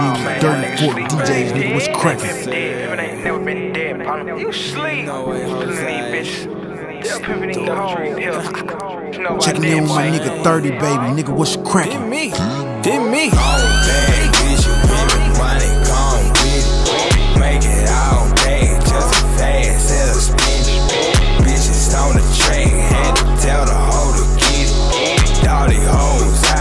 Oh, nigga. Dirty Fork DJs, nigga. What's cracking? You sleep. No way, bitch. Checking in with my nigga 30, baby. Nigga, what's cracking? me. Did me. bad bitch, you with me, money come with it. Make it all bad, just as fast as a spin. Bitches on the train, had to tell the hoe to get it. All these hoes high,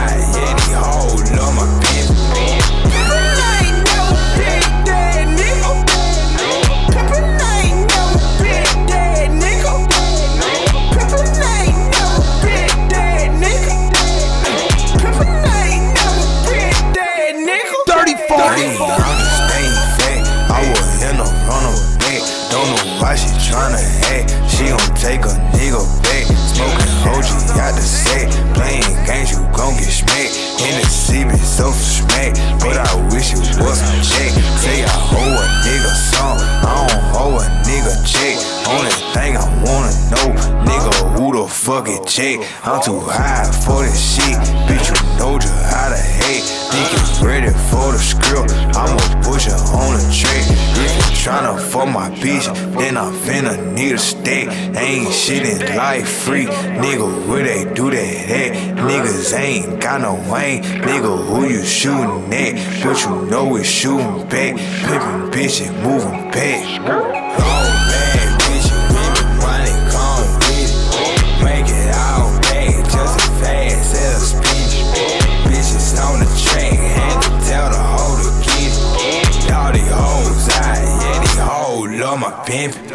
fuck it check? I'm too high for this shit. Bitch, you know just how to hate. Think it's ready for the script. I'ma push her on the track. If you tryna fuck my bitch, then I'm finna need a stack. Ain't shit in life free. Nigga, where they do that at? Niggas ain't got no aim. Nigga, who you shooting at? But you know it's shooting back. Pimpin' bitches moving back. Oh, bad love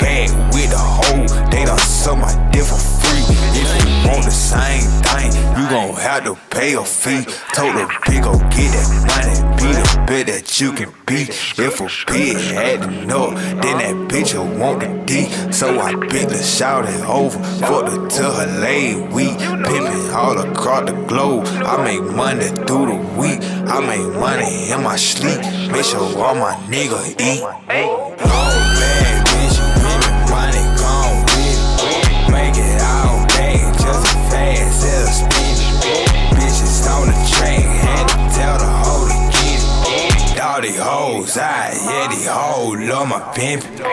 bag with the hoe, they done suck my dick for free. If you want the same thing, you gon' have to pay a fee. Told the pig go get that money, be the bet that you can be. If a pig had know, then that bitch will want the D. So I bit the shout it over, fucked her till her leg weak. Pimpin' all across the globe, I make money through the week. I make money in my sleep, make sure all my niggas eat. Oh, I, yeah, these hoes love my pimpin'.